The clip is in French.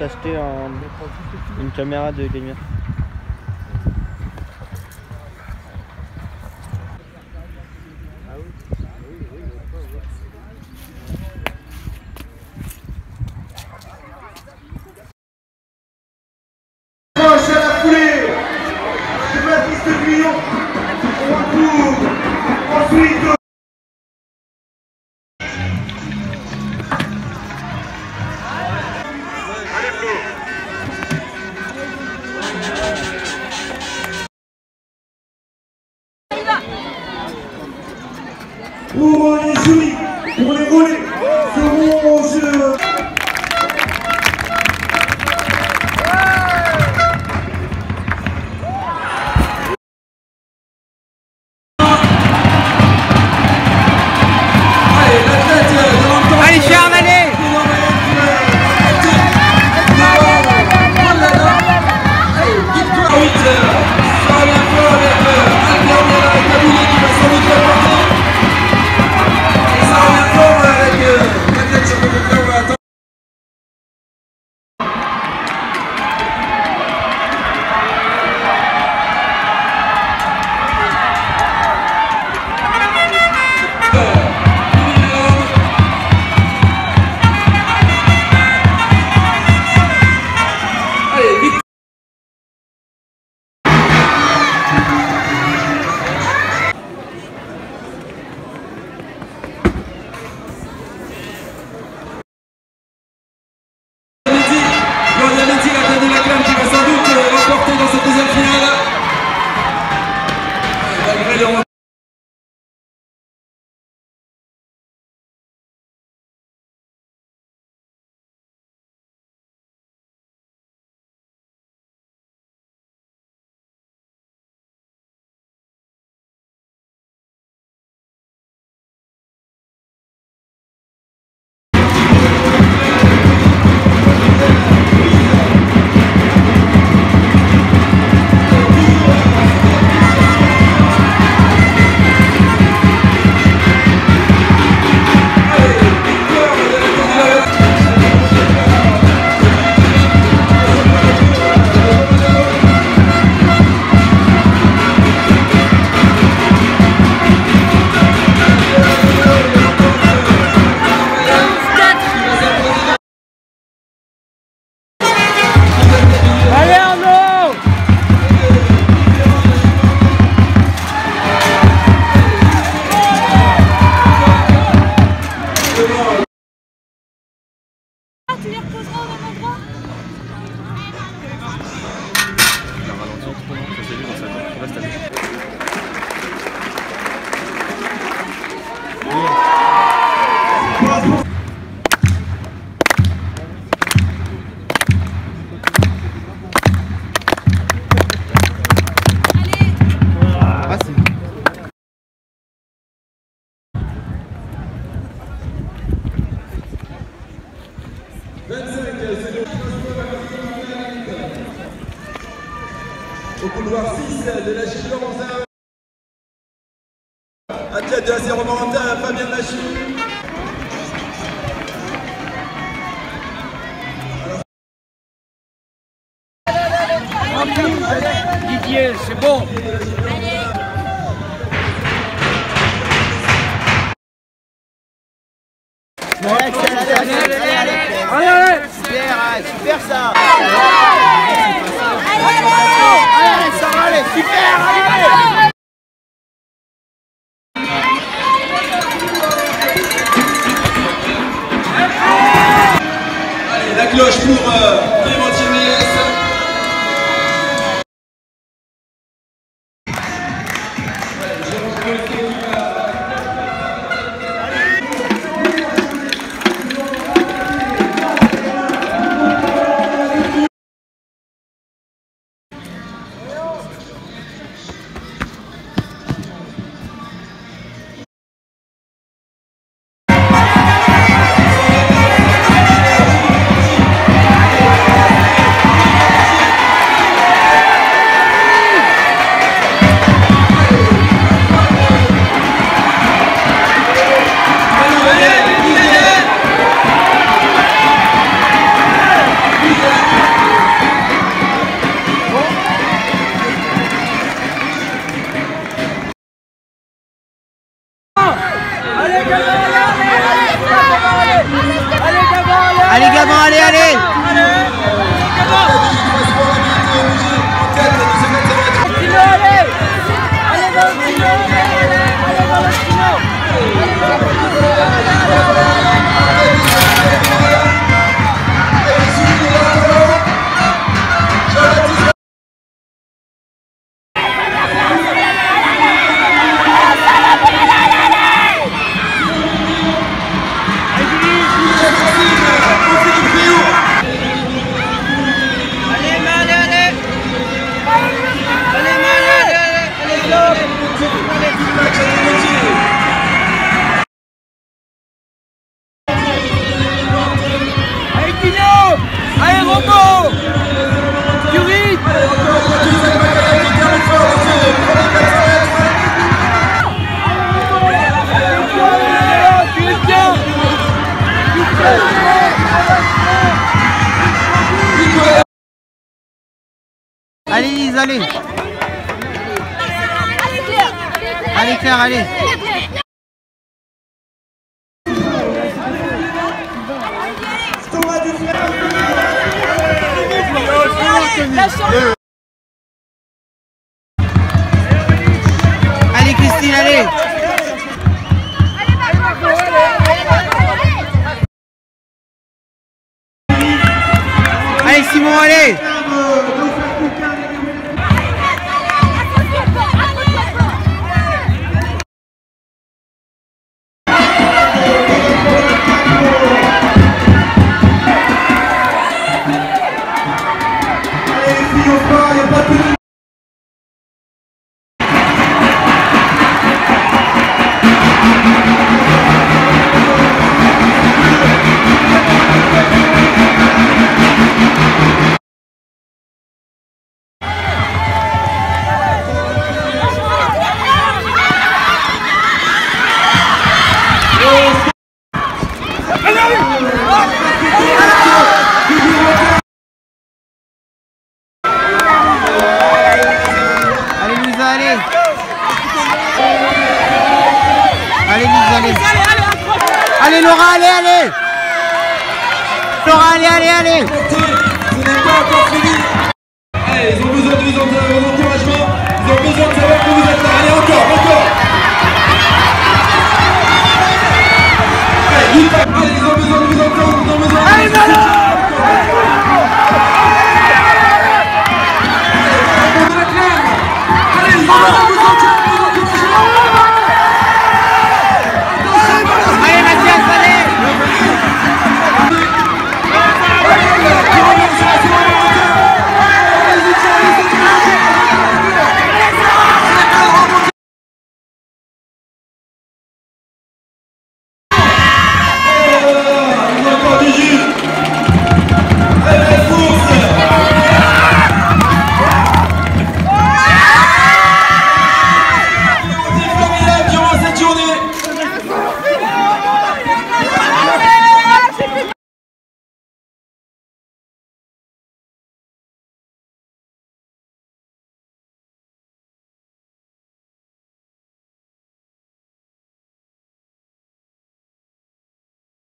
t'acheter un- une caméra de gamer. 우원이 수리 우리 우리 au couloir 6 de la Gilles Laurentin. Athlète de la 0 Valentin, Fabien Machu. Didier, c'est bon allez Super, hein, super ça Allez gamin, allez, allez Allez Claire, allez. Allez Christine, allez. Allez Simon, Allez Allez, allez, allez. Allez, ils ont besoin de vos encouragements. Ils ont besoin de savoir que vous êtes là. Allez, encore, encore. Allez, ils ont besoin de vous